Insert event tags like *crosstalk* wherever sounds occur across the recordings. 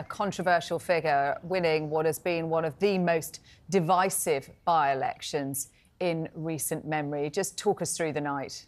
a controversial figure, winning what has been one of the most divisive by elections in recent memory. Just talk us through the night.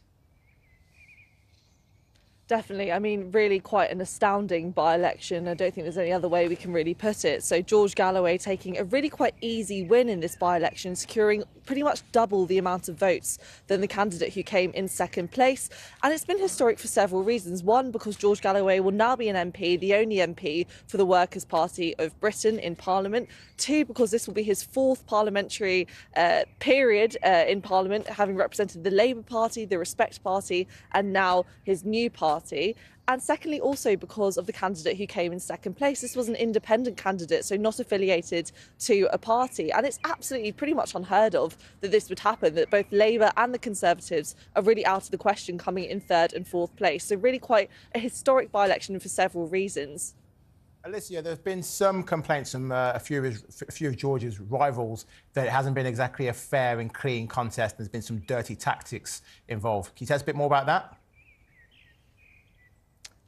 Definitely. I mean, really quite an astounding by election. I don't think there's any other way we can really put it. So, George Galloway taking a really quite easy win in this by election, securing pretty much double the amount of votes than the candidate who came in second place. And it's been historic for several reasons. One, because George Galloway will now be an MP, the only MP for the Workers' Party of Britain in Parliament. Two, because this will be his fourth parliamentary uh, period uh, in Parliament, having represented the Labour Party, the Respect Party, and now his new party. Party. And secondly, also because of the candidate who came in second place. This was an independent candidate, so not affiliated to a party. And it's absolutely pretty much unheard of that this would happen, that both Labour and the Conservatives are really out of the question coming in third and fourth place. So, really quite a historic by election for several reasons. Alicia, there have been some complaints from uh, a, few of a few of George's rivals that it hasn't been exactly a fair and clean contest. There's been some dirty tactics involved. Can you tell us a bit more about that?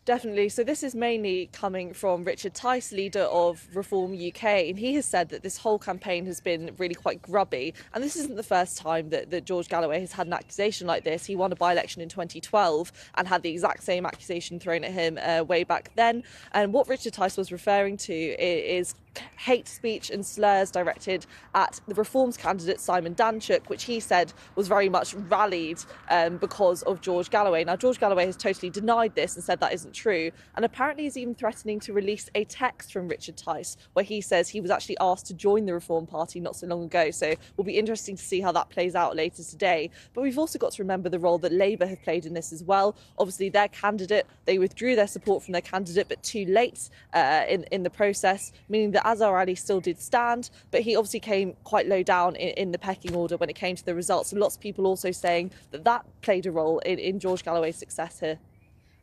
Definitely. So this is mainly coming from Richard Tice, leader of Reform UK, and he has said that this whole campaign has been really quite grubby. And this isn't the first time that, that George Galloway has had an accusation like this. He won a by-election in 2012 and had the exact same accusation thrown at him uh, way back then. And what Richard Tice was referring to is hate speech and slurs directed at the Reforms candidate Simon Danczuk, which he said was very much rallied um, because of George Galloway. Now, George Galloway has totally denied this and said that isn't true, and apparently is even threatening to release a text from Richard Tice where he says he was actually asked to join the Reform Party not so long ago. So, will be interesting to see how that plays out later today. But we've also got to remember the role that Labour have played in this as well. Obviously, their candidate, they withdrew their support from their candidate, but too late uh, in, in the process, meaning that Azhar Ali still did stand, but he obviously came quite low down in, in, the pecking order when it came to the results. And lots of people also saying that that played a role in, in George Galloway's success here.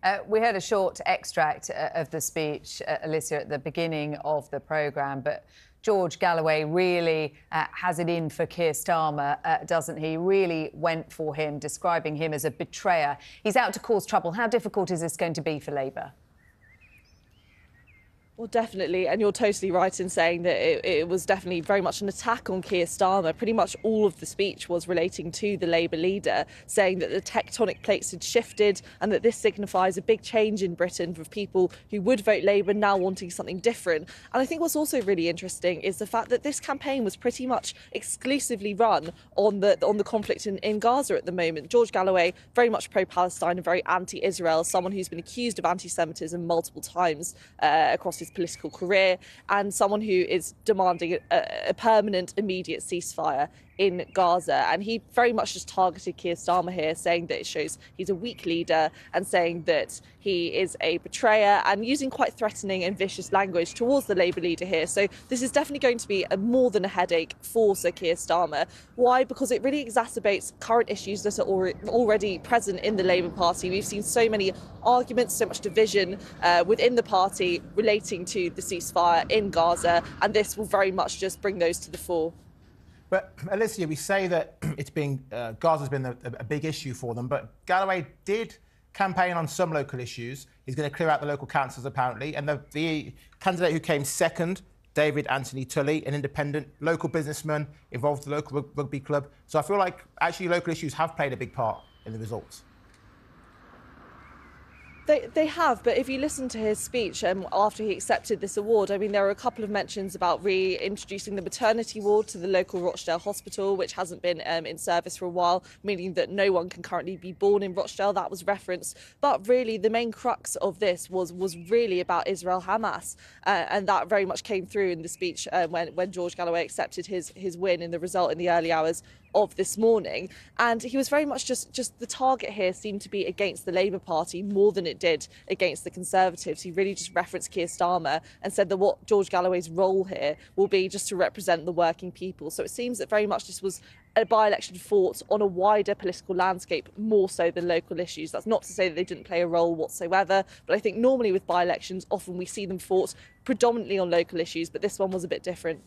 Uh, we heard a short extract uh, of the speech, uh, Alicia, at the beginning of the programme, but George Galloway really uh, has it in for Keir Starmer, uh, doesn't he? Really went for him, describing him as a betrayer. He's out to cause trouble. How difficult is this going to be for Labour? Well, definitely. And you're totally right in saying that it, it, was definitely very much an attack on Keir Starmer. Pretty much all of the speech was relating to the Labour leader, saying that the tectonic plates had shifted and that this signifies a big change in Britain for people who would vote Labour now wanting something different. And I think what's also really interesting is the fact that this campaign was pretty much exclusively run on the on the conflict in, in Gaza at the moment. George Galloway, very much pro Palestine and very anti Israel, someone who's been accused of anti Semitism multiple times uh, across his political career and someone who is demanding a, a permanent, immediate ceasefire in Gaza. And he very much just targeted Keir Starmer here, saying that it shows he's a weak leader and saying that he is a betrayer and using quite threatening and vicious language towards the Labour leader here. So this is definitely going to be a, more than a headache for Sir Keir Starmer. Why? Because it really exacerbates current issues that are already present in the Labour Party. We've seen so many arguments, so much division uh, within the party relating to the ceasefire in Gaza, and this will very much just bring those to the fore. But *clears throat* Alicia, we say that *clears throat* it's been uh, Gaza's been a, a, big issue for them, but Galloway did campaign on some local issues. He's going to clear out the local councils apparently, and the, the candidate who came second, David Anthony Tully, an independent local businessman involved with the local rugby club. So I feel like actually local issues have played a big part in the results. They, they have, but if you listen to his speech um, after he accepted this award, I mean, there are a couple of mentions about reintroducing the maternity ward to the local Rochdale hospital, which hasn't been um, in service for a while, meaning that no one can currently be born in Rochdale. That was referenced. But really, the main crux of this was was really about Israel Hamas, uh, and that very much came through in the speech uh, when, when George Galloway accepted his, his win in the result in the early hours of this morning. And he was very much just, just the target here seemed to be against the Labour Party more than it did against the Conservatives. He really just referenced Keir Starmer and said that what George Galloway's role here will be just to represent the working people. So it seems that very much this was a by-election fought on a wider political landscape more so than local issues. That's not to say that they didn't play a role whatsoever, but I think normally with by-elections often we see them fought predominantly on local issues, but this one was a bit different.